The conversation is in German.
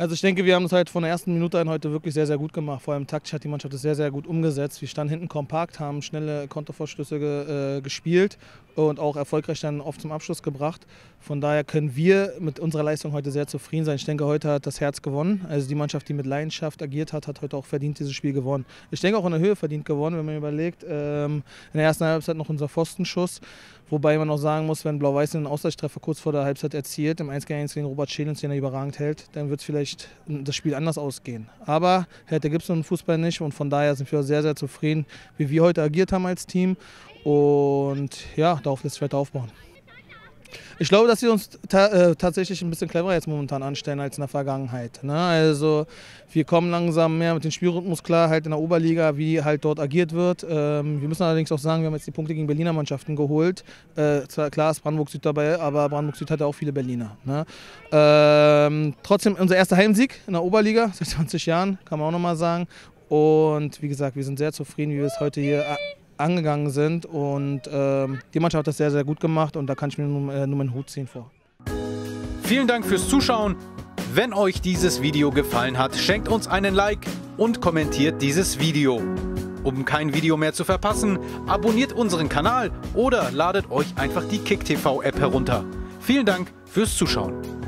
Also ich denke, wir haben es halt von der ersten Minute an heute wirklich sehr, sehr gut gemacht. Vor allem taktisch hat die Mannschaft das sehr, sehr gut umgesetzt. Wir standen hinten kompakt, haben schnelle Kontervorstöße ge, äh, gespielt und auch erfolgreich dann oft zum Abschluss gebracht. Von daher können wir mit unserer Leistung heute sehr zufrieden sein. Ich denke, heute hat das Herz gewonnen. Also die Mannschaft, die mit Leidenschaft agiert hat, hat heute auch verdient dieses Spiel gewonnen. Ich denke auch in der Höhe verdient gewonnen, wenn man überlegt. Ähm, in der ersten Halbzeit noch unser Pfostenschuss. Wobei man auch sagen muss, wenn Blau-Weiß einen Ausgleichstreffer kurz vor der Halbzeit erzielt, im 1 gegen 1 gegen Robert Schelens, den er überragend hält, dann wird vielleicht das Spiel anders ausgehen. Aber Härte gibt es im Fußball nicht und von daher sind wir sehr, sehr zufrieden, wie wir heute agiert haben als Team. Und ja, darauf lässt sich weiter aufbauen. Ich glaube, dass sie uns ta äh, tatsächlich ein bisschen cleverer jetzt momentan anstellen als in der Vergangenheit. Ne? Also wir kommen langsam mehr mit dem Spielrhythmus klar, halt in der Oberliga, wie halt dort agiert wird. Ähm, wir müssen allerdings auch sagen, wir haben jetzt die Punkte gegen Berliner Mannschaften geholt. Äh, zwar, klar ist Brandenburg Süd dabei, aber Brandenburg Süd hat ja auch viele Berliner. Ne? Ähm, trotzdem unser erster Heimsieg in der Oberliga seit 20 Jahren, kann man auch nochmal sagen. Und wie gesagt, wir sind sehr zufrieden, wie wir es heute hier angegangen sind. Und ähm, die Mannschaft hat das sehr, sehr gut gemacht und da kann ich mir nur, äh, nur meinen Hut ziehen vor. Vielen Dank fürs Zuschauen. Wenn euch dieses Video gefallen hat, schenkt uns einen Like und kommentiert dieses Video. Um kein Video mehr zu verpassen, abonniert unseren Kanal oder ladet euch einfach die KickTV App herunter. Vielen Dank fürs Zuschauen.